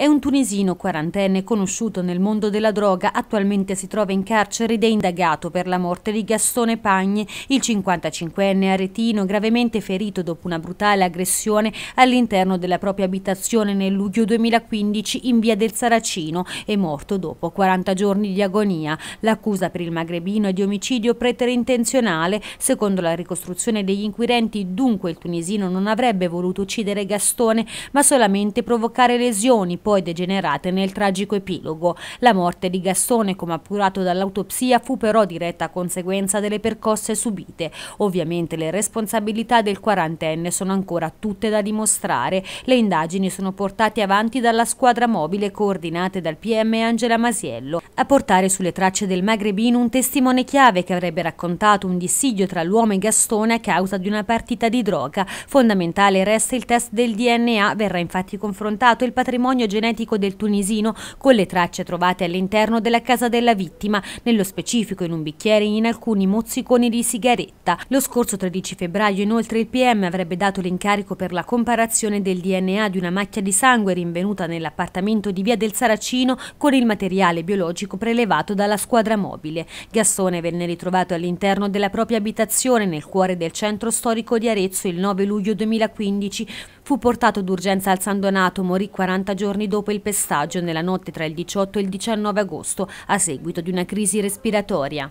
È un tunisino quarantenne conosciuto nel mondo della droga, attualmente si trova in carcere ed è indagato per la morte di Gastone Pagni, il 55enne aretino gravemente ferito dopo una brutale aggressione all'interno della propria abitazione nel luglio 2015 in via del Saracino e morto dopo 40 giorni di agonia. L'accusa per il magrebino è di omicidio preterintenzionale. Secondo la ricostruzione degli inquirenti, dunque il tunisino non avrebbe voluto uccidere Gastone, ma solamente provocare lesioni poi degenerate nel tragico epilogo. La morte di Gastone, come appurato dall'autopsia, fu però diretta conseguenza delle percosse subite. Ovviamente le responsabilità del quarantenne sono ancora tutte da dimostrare. Le indagini sono portate avanti dalla squadra mobile coordinate dal PM Angela Masiello. A portare sulle tracce del magrebino un testimone chiave che avrebbe raccontato un dissidio tra l'uomo e Gastone a causa di una partita di droga. Fondamentale resta il test del DNA, verrà infatti confrontato il patrimonio genetico genetico del tunisino con le tracce trovate all'interno della casa della vittima, nello specifico in un bicchiere e in alcuni mozziconi di sigaretta. Lo scorso 13 febbraio inoltre il PM avrebbe dato l'incarico per la comparazione del DNA di una macchia di sangue rinvenuta nell'appartamento di via del Saracino con il materiale biologico prelevato dalla squadra mobile. Gastone venne ritrovato all'interno della propria abitazione nel cuore del centro storico di Arezzo il 9 luglio 2015. Fu portato d'urgenza al San Donato, morì 40 giorni dopo il pestaggio nella notte tra il 18 e il 19 agosto a seguito di una crisi respiratoria.